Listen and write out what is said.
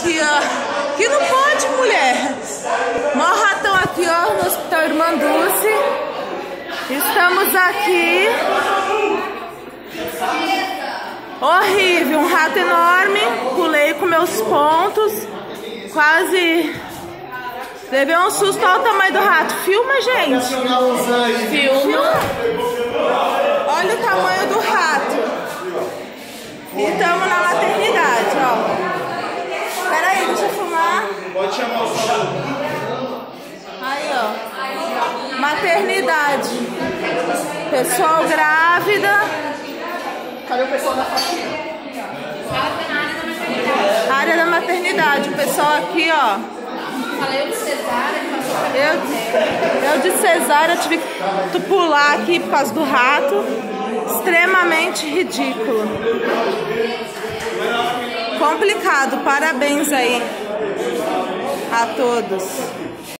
aqui, ó. Que não pode, mulher. Mó ratão aqui, ó, no Hospital Irmã Dulce. Estamos aqui. Horrível, um rato enorme. Pulei com meus pontos. Quase Levei um susto, olha o tamanho do rato. Filma, gente. Filma. Olha o tamanho do rato. E estamos na maternidade, ó. Pera aí, deixa eu filmar. Pode chamar o saúde. Aí, ó. Maternidade. Pessoal grávida. Cadê o pessoal da faxina? Área da maternidade. O pessoal aqui, ó. Falei de cesárea, Eu, eu de cesárea tive que pular aqui por causa do rato. Extremamente ridículo. Complicado. Parabéns aí a todos.